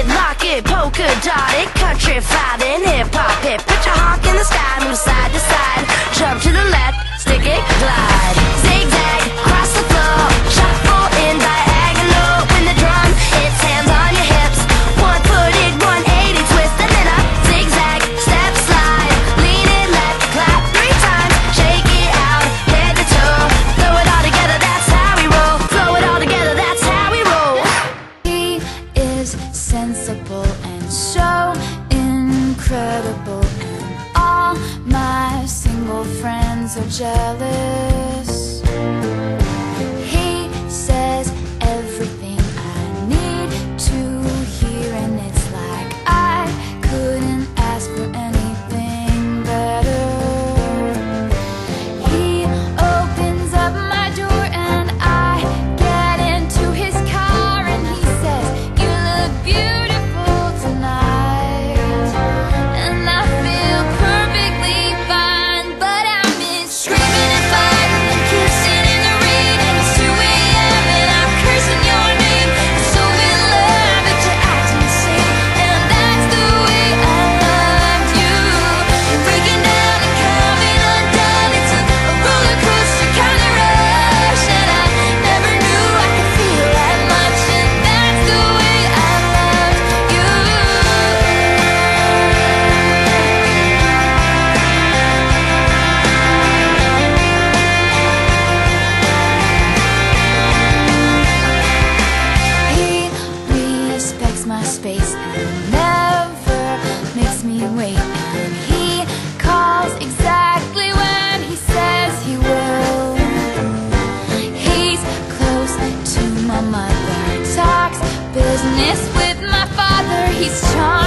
it, lock it, polka dot it, country fighting, hip hop it. Put your honk in the sky. so incredible. And all my single friends are jealous. takes my space and never makes me wait. And he calls exactly when he says he will. He's close to my mother, talks business with my father. He's charming.